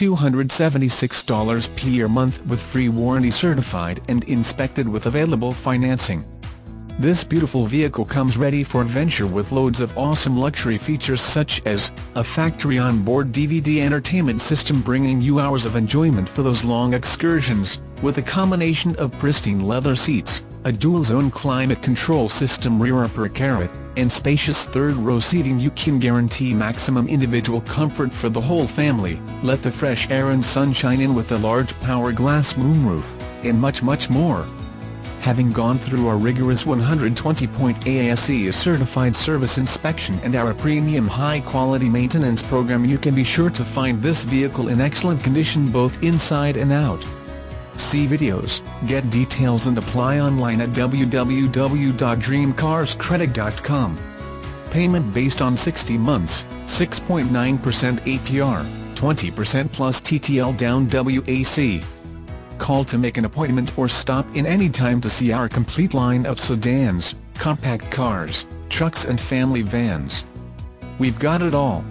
$276 per month with free warranty certified and inspected with available financing. This beautiful vehicle comes ready for adventure with loads of awesome luxury features such as, a factory on-board DVD entertainment system bringing you hours of enjoyment for those long excursions, with a combination of pristine leather seats, a dual-zone climate control system rear upper carrot, and spacious third-row seating you can guarantee maximum individual comfort for the whole family, let the fresh air and sunshine in with a large power glass moonroof, and much much more. Having gone through our rigorous 120-point ASE certified service inspection and our premium high-quality maintenance program you can be sure to find this vehicle in excellent condition both inside and out. See videos, get details and apply online at www.dreamcarscredit.com. Payment based on 60 months, 6.9% APR, 20% plus TTL down WAC. Call to make an appointment or stop in any time to see our complete line of sedans, compact cars, trucks and family vans. We've got it all.